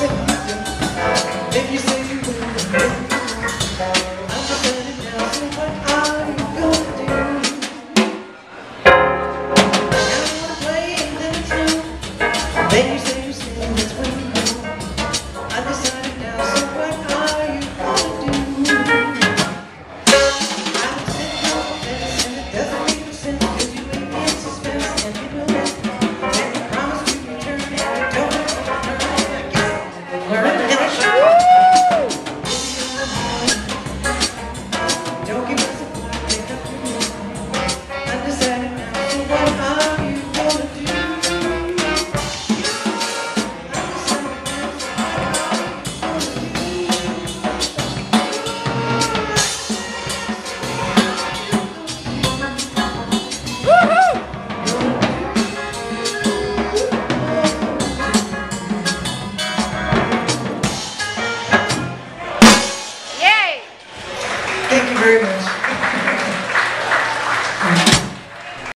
셋. Much.